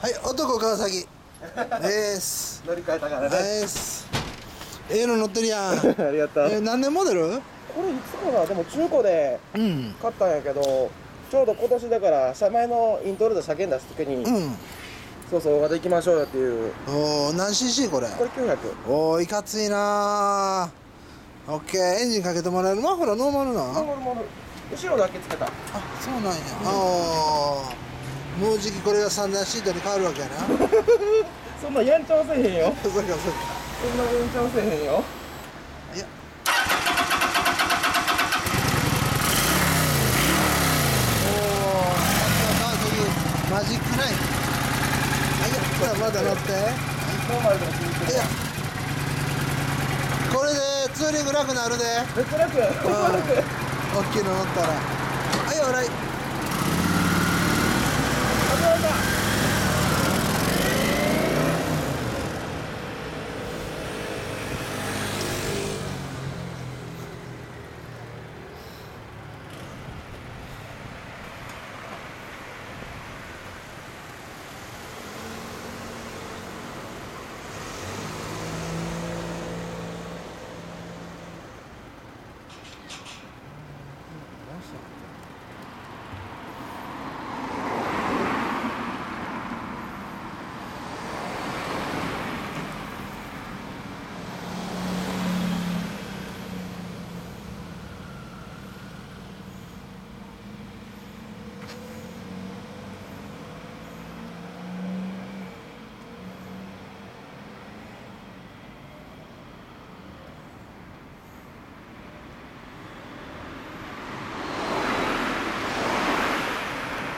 はい男川崎です。乗り換えたからね。です。ええの乗ってるやん。ありがとう。え何年モデル？これいつかなでも中古でうん。買ったんやけどちょうど今年だから車前のイントロで車検出す時に、うん。そうそう大型行きましょうよっていう。おお何 cc これ？これ900おおいかついな。ーオッケー。エンジンかけてもらえる？マフラーノーマルな？モルモル。後ろだけつけた。あそうなんや、ああもうじきこれが三段シートに変わるわけやな。そんなやんちゃはせえへんよ。そうかそうか。そんなやんちゃはせえへんよ。いや。おおマジックナイン。はいほらまだ乗って。い。や。これでツーリング楽なるで。めっちゃ楽や。めっちゃ楽大きいの乗ったら。はいおらいありがとう